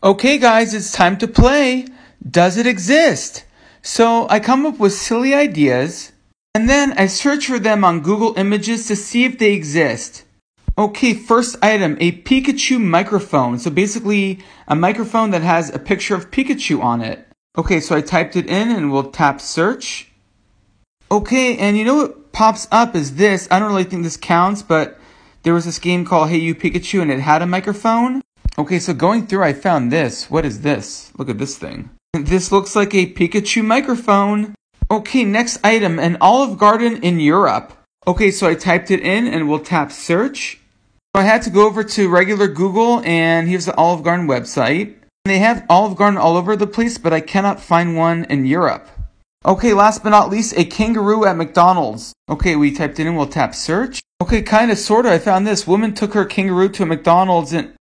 Okay, guys, it's time to play. Does it exist? So I come up with silly ideas and then I search for them on Google Images to see if they exist. Okay, first item, a Pikachu microphone. So basically a microphone that has a picture of Pikachu on it. Okay, so I typed it in and we'll tap search. Okay, and you know what pops up is this. I don't really think this counts, but there was this game called Hey You Pikachu and it had a microphone. Okay, so going through, I found this. What is this? Look at this thing. This looks like a Pikachu microphone. Okay, next item, an Olive Garden in Europe. Okay, so I typed it in and we'll tap search. So I had to go over to regular Google and here's the Olive Garden website. They have Olive Garden all over the place, but I cannot find one in Europe. Okay, last but not least, a kangaroo at McDonald's. Okay, we typed it in, we'll tap search. Okay, kinda, sorta, I found this. Woman took her kangaroo to a McDonald's and